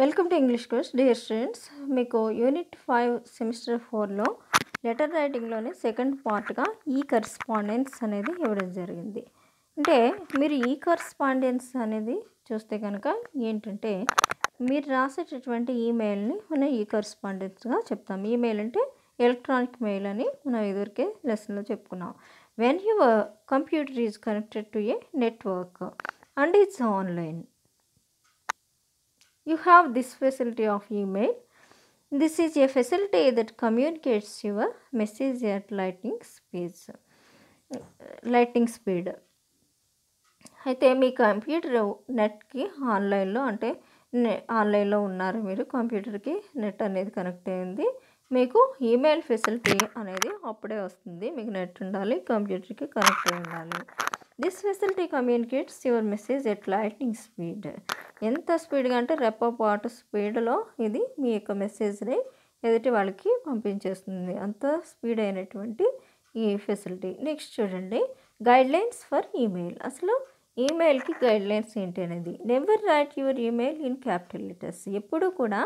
Welcome to English course dear students మీకు unit five semester ఫోర్లో letter రైటింగ్లోనే second పార్ట్గా ఈ కరస్పాండెన్స్ అనేది ఇవ్వడం జరిగింది. అంటే మీరు ఈ కరస్పాండెన్స్ అనేది చూస్తే కనుక ఏంటంటే మీరు రాసేటటువంటి ఈమెయిల్ని మనం ఈ కరస్పాండెన్స్గా చెప్తాం. ఈమెయిల్ అంటే ఎలక్ట్రానిక్ మెయిల్ అని మనం ఇదివరకే లెసన్లో చెప్పుకున్నాం. When your computer is connected to a network and it's online you have this facility of email. This is a facility that communicates your message at lightning speed lighting speed అయితే మీ computer నెట్కి ఆన్లైన్లో అంటే నె ఆన్లైన్లో ఉన్నారు మీరు కంప్యూటర్కి net అనేది connect అయింది. మీకు ఈమెయిల్ ఫెసిలిటీ అనేది అప్పుడే వస్తుంది. మీకు నెట్ ఉండాలి కంప్యూటర్కి కనెక్ట్ అయి ఉండాలి. This facility communicates your message at lighting speed ఎంత స్పీడ్గా అంటే రెప్పపాటు స్పీడ్లో ఇది మీ యొక్క మెసేజ్ని ఎదుటి వాళ్ళకి పంపించేస్తుంది. అంత స్పీడ్ అయినటువంటి ఈ ఫెసిలిటీ. నెక్స్ట్ చూడండి. గైడ్లైన్స్ ఫర్ ఈమెయిల్ అసలు ఈమెయిల్కి గైడ్లైన్స్ ఏంటి అనేది? Never write your email in capital letters ఎప్పుడు కూడా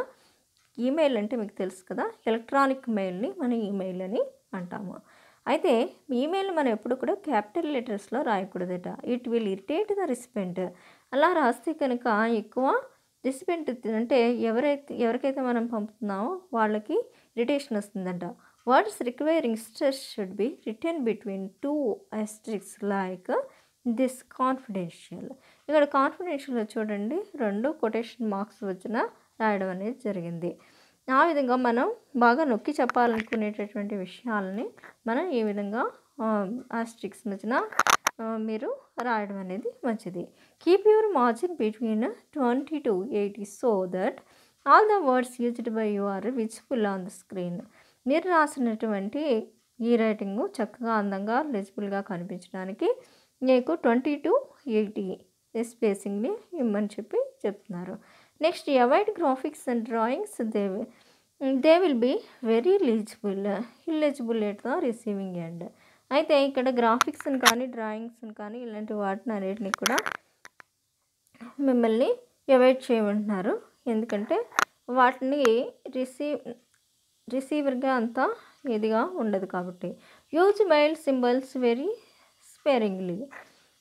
ఈమెయిల్ అంటే మీకు తెలుసు కదా? ఎలక్ట్రానిక్ మెయిల్ని మనం ఈమెయిల్ అని అంటాము. అయితే ఈమెయిల్ మనం ఎప్పుడు కూడా క్యాపిటల్ లెటర్స్లో రాయకూడదట. It will irritate the recipient అలా రాస్తే కనుక ఎక్కువ రెసిపెంట్ అంటే ఎవరైతే ఎవరికైతే మనం పంపుతున్నామో వాళ్ళకి ఇరిటేషన్ వస్తుందంట. Words requiring stress should be return between two asterisks like this confidential. ఇక్కడ కాన్ఫిడెన్షియల్ చూడండి రెండు కొటేషన్ మార్క్స్ వచ్చిన రాయడం అనేది జరిగింది. ఆ విధంగా మనం బాగా నొక్కి చెప్పాలనుకునేటటువంటి విషయాలని మనం ఈ విధంగా ఆస్ట్రిక్స్ మధ్యన మీరు రాయడం అనేది మంచిది. Keep your margin between twenty to eighty so that all the words used by you are visible on the screen మీరు రాసినటువంటి ఈ రైటింగ్ చక్కగా అందంగా లెజిబుల్గా కనిపించడానికి మీకు ట్వంటీ టు ఎయిటీ స్పేసింగ్ని ఇమ్మని చెప్పి చెప్తున్నారు. Next avoid graphics and drawings they they will be very legible illegible at the receiving end అయితే ఇక్కడ గ్రాఫిక్స్ని కానీ డ్రాయింగ్స్ని కానీ ఇలాంటి వాటిని అన్నిటిని కూడా మిమ్మల్ని అవాయిడ్ చేయమంటున్నారు. ఎందుకంటే వాటిని రిసీవ్ రిసీవర్గా అంత ఇదిగా ఉండదు కాబట్టి. Use mail symbols very sparingly.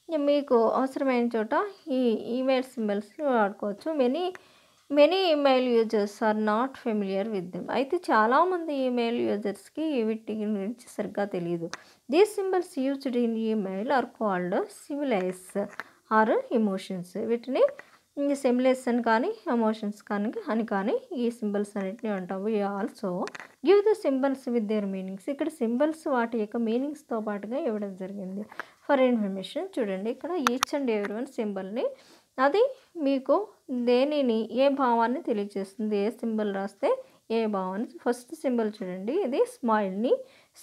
మీకు అవసరమైన చోట ఈ ఈమెయిల్ సింబల్స్ వాడుకోవచ్చు. Many many email users are not familiar with them అయితే చాలామంది ఈమెయిల్ యూజర్స్కి వీటి గురించి సరిగ్గా తెలియదు these symbols used in email are called smileys or emotions వీటిని సిమిలైస్ అని కానీ ఎమోషన్స్ కానీ అని కానీ ఈ సింబల్స్ అన్నిటిని అంటాం we also give the symbols with their meanings ఇక్కడ సింబల్స్ వాటి యొక్క మీనింగ్స్తో పాటుగా ఇవ్వడం జరిగింది. ఫర్ ఇన్ఫర్మేషన్ చూడండి. ఇక్కడ ఈచ్ అండ్ ఎవరి వన్ సింబల్ని అది మీకు దేనిని ఏ భావాన్ని తెలియజేస్తుంది ఏ సింబల్ రాస్తే ఏ భావాన్ని ఫస్ట్ సింబల్ చూడండి ఇది స్మైల్ని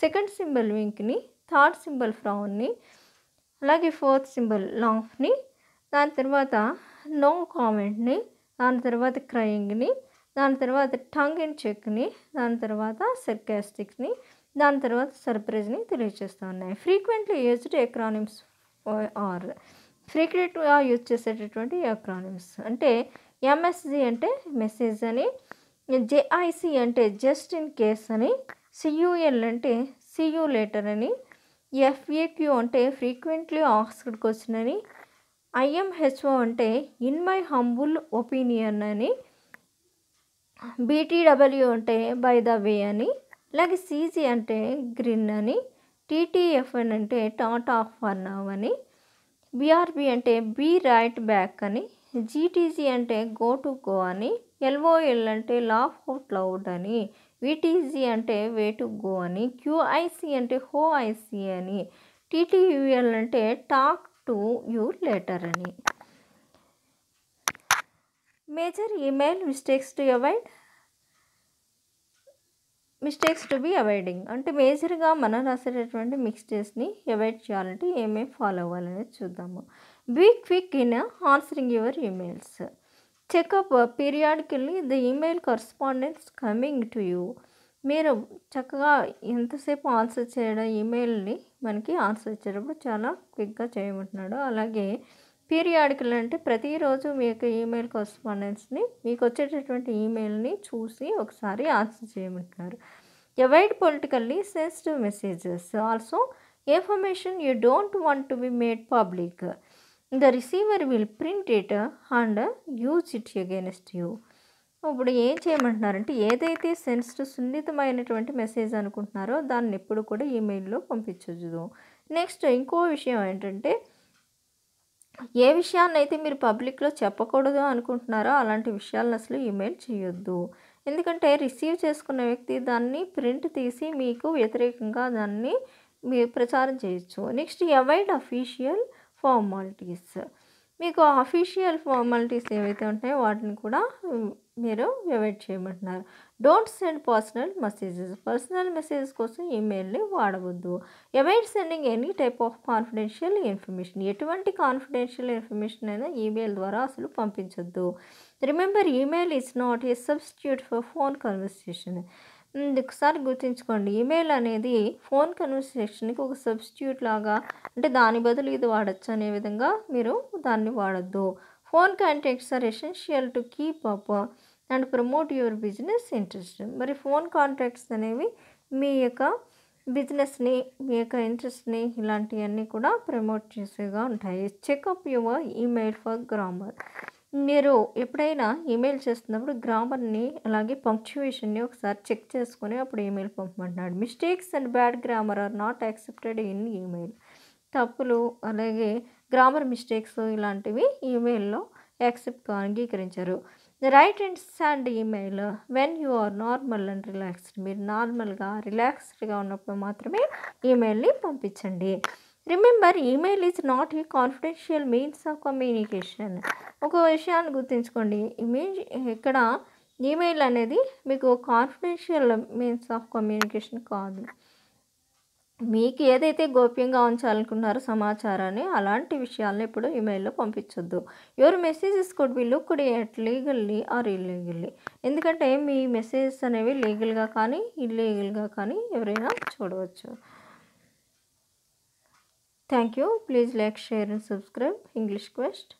సెకండ్ సింబల్ వింక్ని థర్డ్ సింబల్ ఫ్రౌన్ని అలాగే ఫోర్త్ సింబల్ లాంఫ్ని దాని తర్వాత నో కామెంట్ని దాని తర్వాత క్రయింగ్ని దాని తర్వాత టంగ్ అండ్ చెక్ని దాని తర్వాత సర్కాస్టిక్స్ని దాని తర్వాత సర్ప్రైజ్ని తెలియజేస్తూ ఉన్నాయి. ఫ్రీక్వెంట్లీ యూజ్డ్ ఎక్రానిమ్స్ ఆర్ ఫ్రీక్వెంట్గా యూజ్ చేసేటటువంటి అక్రానిమ్స్ అంటే ఎంఎస్జి అంటే మెసేజ్ అని జేఐసి అంటే జస్ట్ ఇన్ కేస్ అని సియుఎల్ అంటే సియు లెటర్ అని ఎఫ్ఏక్యూ అంటే ఫ్రీక్వెంట్లీ ఆస్క్డ్ క్వశ్చన్ అని ఐఎంహెచ్ఓ అంటే ఇన్ మై హంబుల్ ఒపీనియన్ అని బీటీడబ్ల్యూ అంటే బై ద వే అని అలాగే సీజీ అంటే గ్రిన్ అని టీటీఎఫ్ఎన్ అంటే టాట్ ఆఫ్ వన్ అని బీఆర్బి అంటే బీ రైట్ బ్యాక్ అని జీటీజీ అంటే గో టు గో అని ఎల్ఓఎల్ అంటే లాఫ్ అవుట్ లౌడ్ అని విటీజీ అంటే వే టు గో అని క్యూఐసి అంటే హో ఐసి అని టీటీయూఎల్ అంటే టాక్ టు యూ లెటర్ అని. Major email mistakes to avoid mistakes to be avoiding అంటే మేజర్గా మనం రాసేటటువంటి మిస్టేక్స్ని అవాయిడ్ చేయాలంటే ఏమేమి ఫాలో అవ్వాలనేది చూద్దాము. Be quick in answering your emails check up periodically the email correspondence coming to you మీరు చక్కగా ఎంతసేపు ఆన్సర్ చేయడం ఈమెయిల్ని మనకి ఆన్సర్ ఇచ్చేటప్పుడు చాలా క్విక్గా చేయమంటున్నాడు. అలాగే పీరియాడికల్ అంటే ప్రతిరోజు మీ యొక్క ఈమెయిల్ కరస్పాండెన్స్ని మీకు వచ్చేటటువంటి ఈమెయిల్ని చూసి ఒకసారి ఆన్సర్ చేయమంటున్నారు avoid politically sensitive messages. Also information you don't want to be made public. The receiver will print it and use it against you. ఇప్పుడు ఏం చేయమంటున్నారంటే ఏదైతే సెన్సిటివ్ సున్నితమైనటువంటి మెసేజ్ అనుకుంటున్నారో దాన్ని ఎప్పుడు కూడా ఈమెయిల్లో పంపించదు నెక్స్ట్ ఇంకో విషయం ఏంటంటే ఏ విషయాన్ని అయితే మీరు పబ్లిక్లో చెప్పకూడదు అనుకుంటున్నారో అలాంటి విషయాలను అసలు ఈమెయిల్ చేయొద్దు. ఎందుకంటే రిసీవ్ చేసుకున్న వ్యక్తి దాన్ని ప్రింట్ తీసి మీకు వ్యతిరేకంగా దాన్ని మీ ప్రచారం చేయొచ్చు. Next avoid official formalities. మీకు అఫీషియల్ ఫార్మాలిటీస్ ఏవైతే ఉంటాయో వాటిని కూడా మీరు అవాయిడ్ చేయమంటున్నారు. Don't send personal messages personal messages కోసం ఈమెయిల్ని వాడవద్దు. Avoid sending any type of confidential information ఎటువంటి కాన్ఫిడెన్షియల్ ఇన్ఫర్మేషన్ అయినా ఈమెయిల్ ద్వారా అసలు పంపించొద్దు. Remember email is not a substitute for phone conversation ఒకసారి గుర్తుంచుకోండి. ఈమెయిల్ అనేది ఫోన్ కన్వర్సేషన్కి ఒక సబ్స్టిట్యూట్ లాగా అంటే దాని బదులు ఇది వాడచ్చు అనే విధంగా మీరు దాన్ని వాడద్దు. Phone contacts are essential to keep up and promote your business interest మరి ఫోన్ కాంటాక్ట్స్ అనేవి మీ యొక్క బిజినెస్ని మీ యొక్క ఇంట్రెస్ట్ని ఇలాంటివన్నీ కూడా ప్రమోట్ చేసేగా ఉంటాయి. Check up your email for grammar మీరు ఎప్పుడైనా ఈమెయిల్ చేస్తున్నప్పుడు గ్రామర్ని అలాగే పంక్చువేషన్ని ఒకసారి చెక్ చేసుకొని అప్పుడు email పంపమంటున్నాడు. Mistakes and bad grammar are not accepted in email తప్పులు అలాగే గ్రామర్ మిస్టేక్స్ ఇలాంటివి ఈమెయిల్లో యాక్సెప్ట్ అంగీకరించారు. Write and send email when you are normal and relaxed మీరు నార్మల్గా రిలాక్స్డ్గా ఉన్నప్పుడు మాత్రమే ఈమెయిల్ని పంపించండి. Remember email is not a confidential means of communication ఒక విషయాన్ని గుర్తుంచుకోండి. ఇమేజ్ ఇక్కడ ఈమెయిల్ అనేది మీకు కాన్ఫిడెన్షియల్ మీన్స్ ఆఫ్ కమ్యూనికేషన్ కాదు. మీకు ఏదైతే గోప్యంగా ఉంచాలనుకున్నారో సమాచారాన్ని అలాంటి విషయాలను ఇప్పుడు ఈమెయిల్లో పంపించొద్దు. Your messages could be looked at legally or illegally. ఎందుకంటే మీ మెసేజెస్ అనేవి లీగల్గా కానీ ఇల్లీగల్గా కానీ ఎవరైనా చూడవచ్చు. Thank you. Please like share and subscribe. English quest.